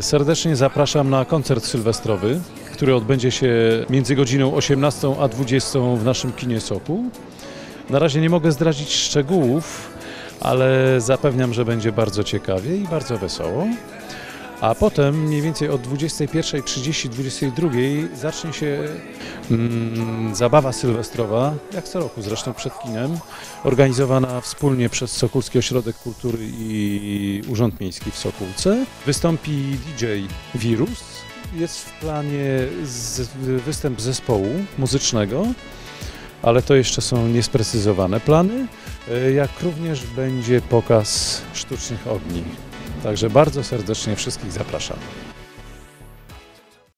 Serdecznie zapraszam na koncert sylwestrowy, który odbędzie się między godziną 18 a 20 w naszym kinie Sokół. Na razie nie mogę zdradzić szczegółów, ale zapewniam, że będzie bardzo ciekawie i bardzo wesoło. A potem mniej więcej od 21.30, 22.00 zacznie się mm, zabawa sylwestrowa, jak co roku zresztą przed kinem, organizowana wspólnie przez Sokólski Ośrodek Kultury i Urząd Miejski w Sokółce. Wystąpi DJ Wirus. Jest w planie z, występ zespołu muzycznego, ale to jeszcze są niesprecyzowane plany, e, jak również będzie pokaz sztucznych ogni. Także bardzo serdecznie wszystkich zapraszam.